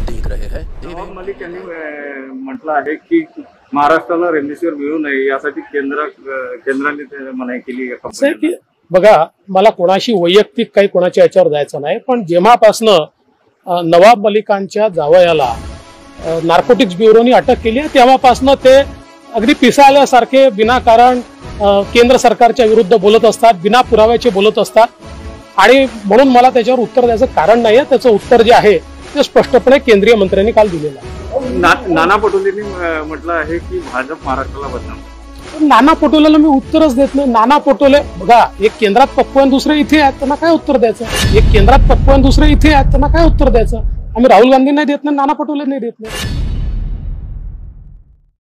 मलिक यांनी म्हटलं आहे की महाराष्ट्राला रेमडेसिवीर मिळू नये यासाठी केंद्र केंद्राने मनाई केली आहे आहे. की बघा मला कोणाशी वैयक्तिक काही कोणाच्या याच्यावर जायचं नाही पण जेव्हापासनं नवाब मलिकांच्या जावयाला नार्कोटिक्स ब्युरोनी अटक केली आहे तेव्हापासनं ते अगदी पिसाळल्यासारखे विनाकारण केंद्र सरकारच्या विरुद्ध बोलत असतात बिना पुराव्याचे बोलत असतात. आणि म्हणून मला त्याच्यावर उत्तर द्यायचं कारण नाहीये त्याचं उत्तर जे आहे ते स्पष्टपणे केंद्रीय मंत्र्यांनी काल दिलेलं आहे. ना- नाना पटोलेंनी म्हटलं आहे की भाजप महाराष्ट्राला बदनाम. नाना पटोलेला मी उत्तरच देत नाही. नाना पटोले बघा एक केंद्रात पक्व आणि दुसरे इथे आहेत त्यांना काय उत्तर द्यायचं? एक केंद्रात पक्व आणि दुसरे इथे आहेत त्यांना काय उत्तर द्यायचं? आम्ही राहुल गांधी नाही देत नाही नाना पटोले नाही देत नाही.